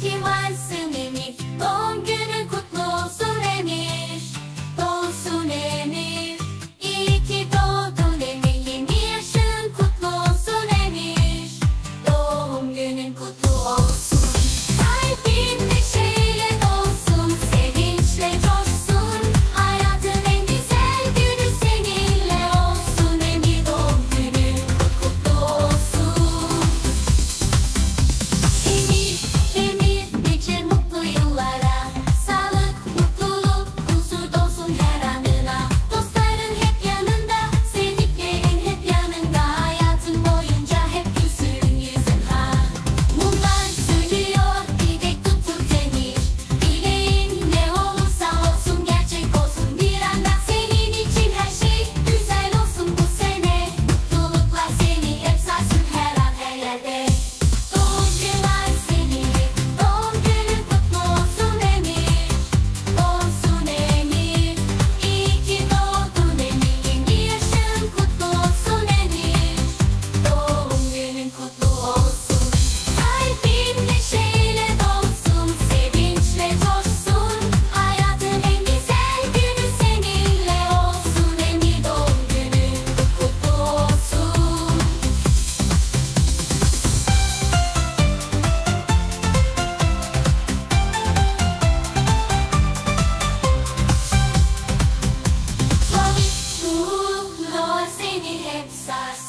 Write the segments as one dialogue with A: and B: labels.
A: ki varsın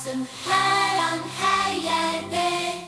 A: sarsın her an her yerde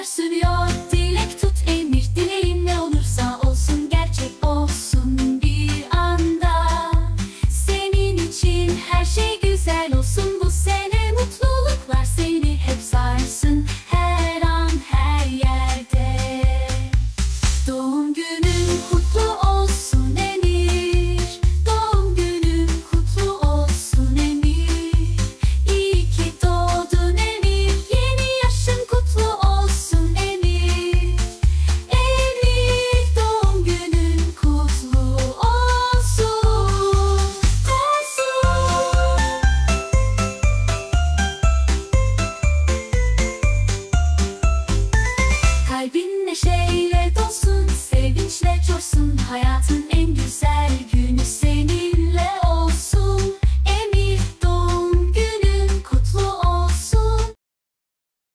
A: her zaman